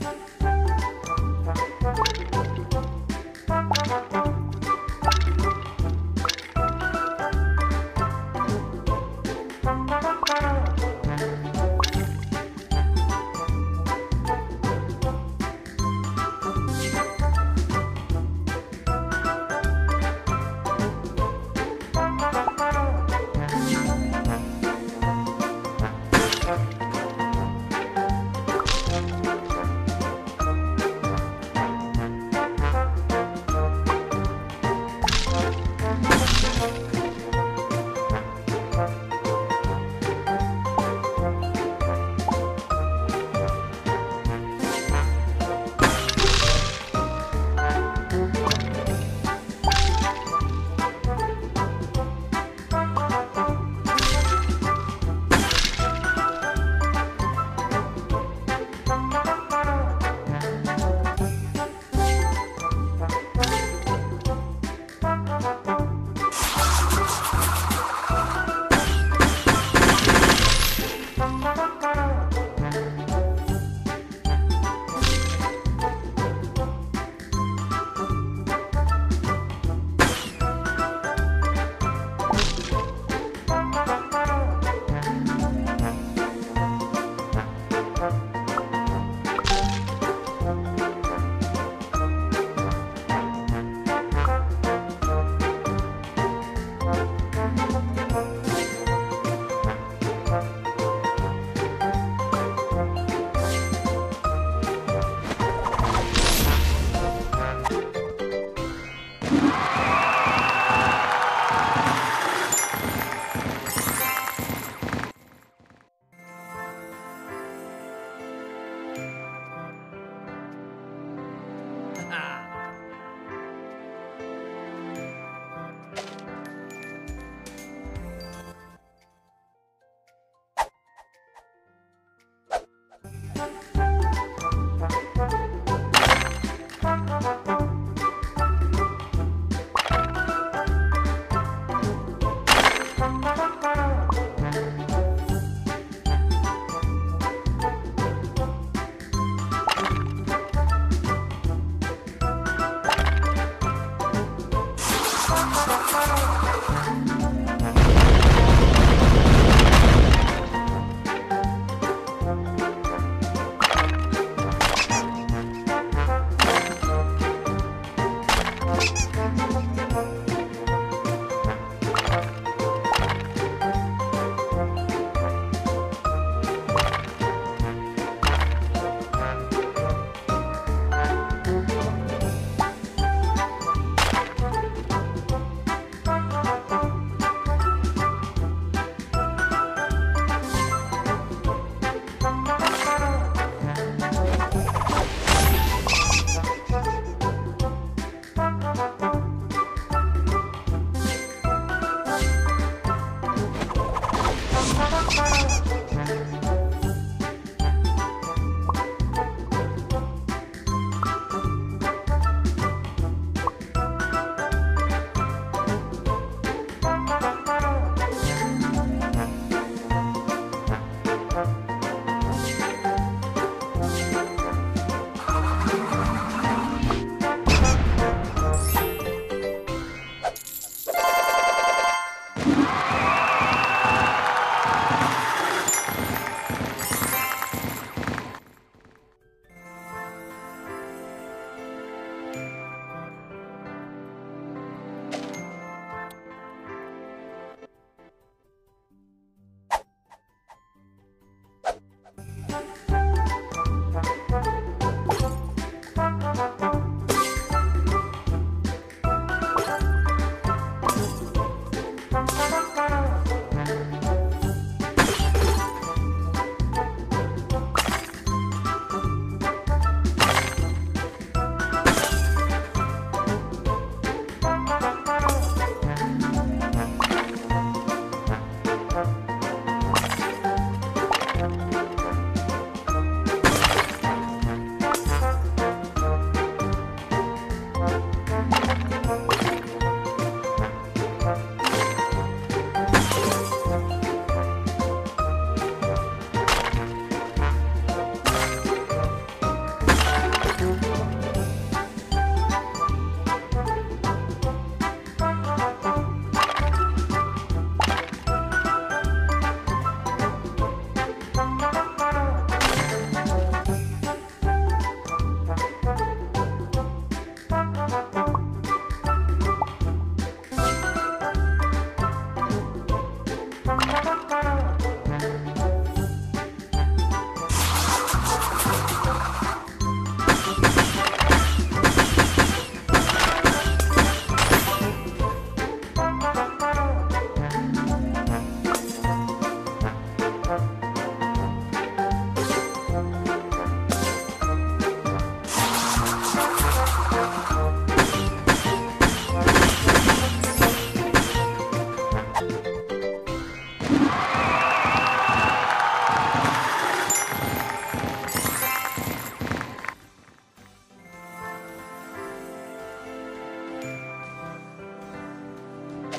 Música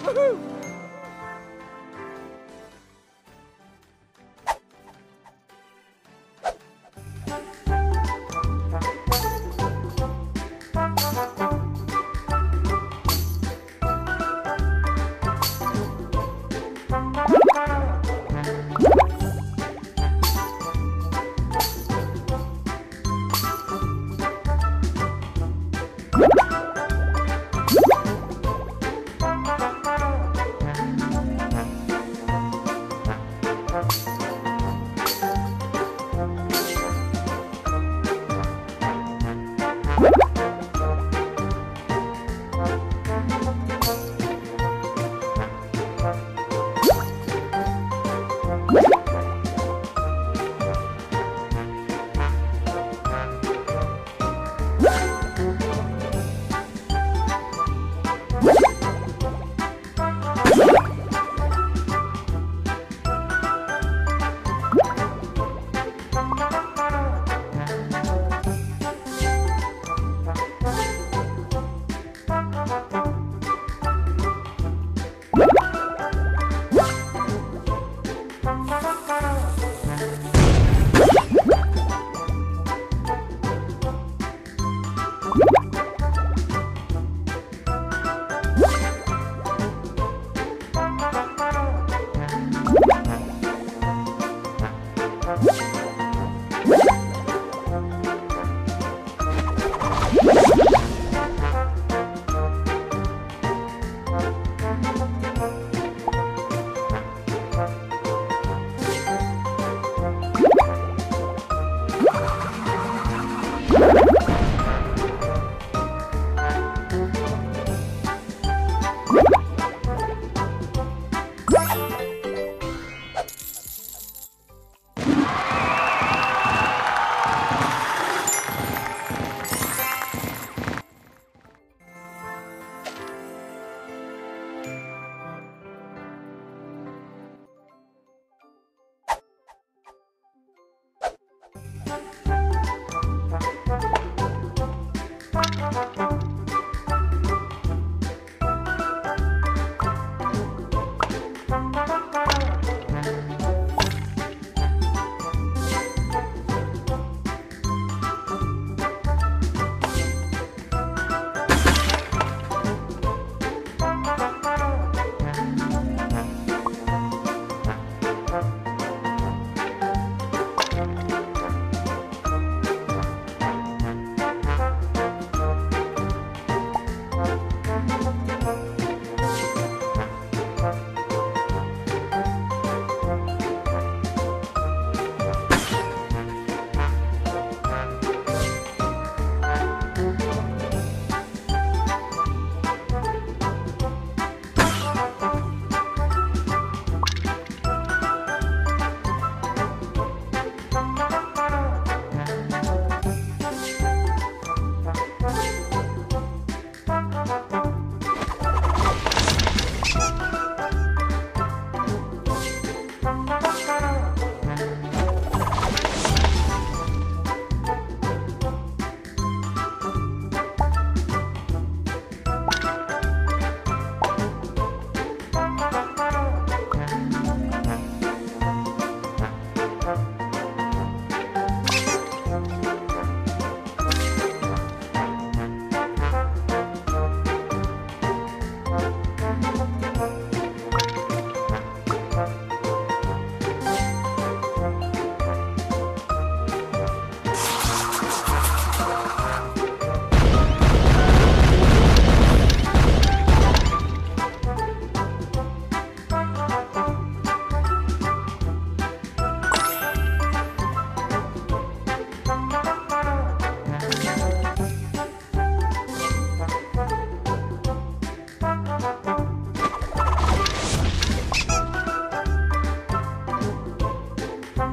Woohoo!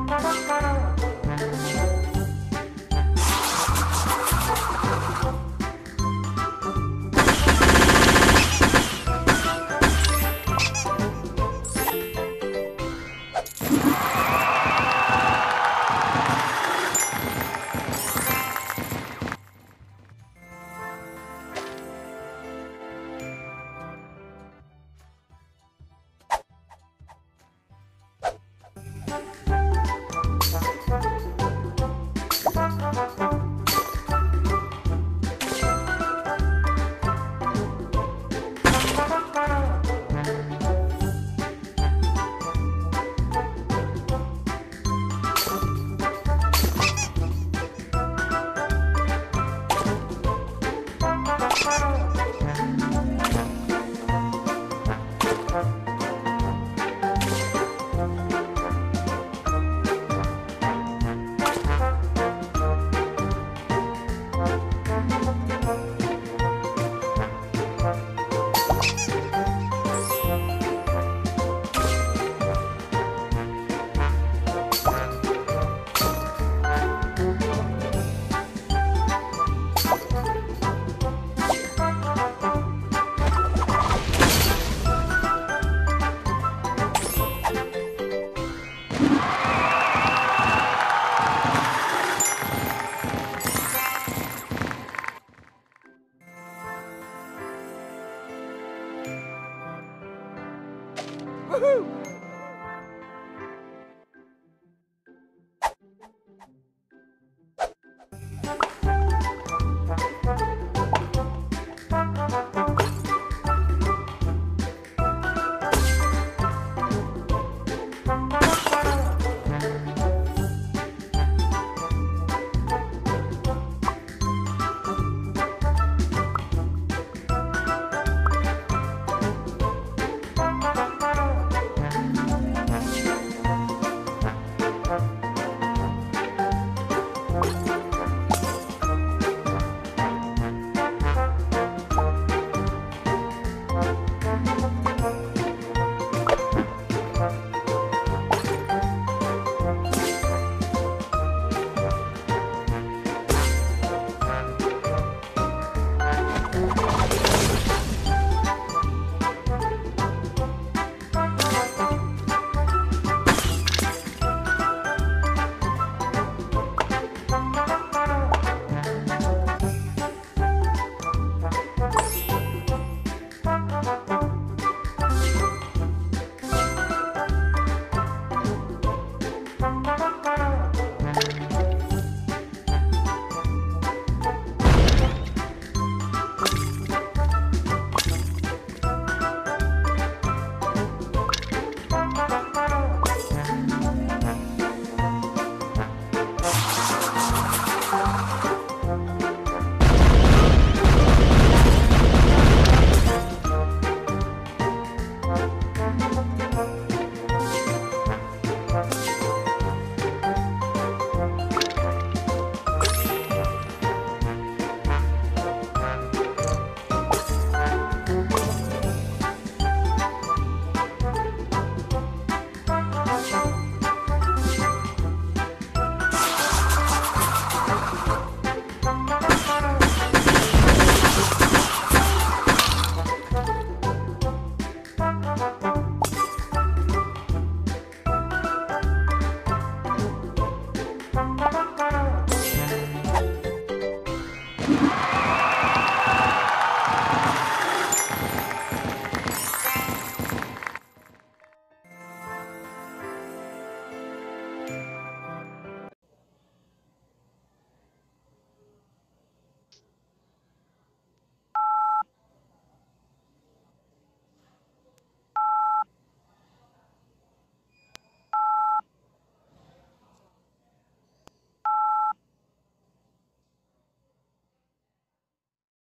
Bye.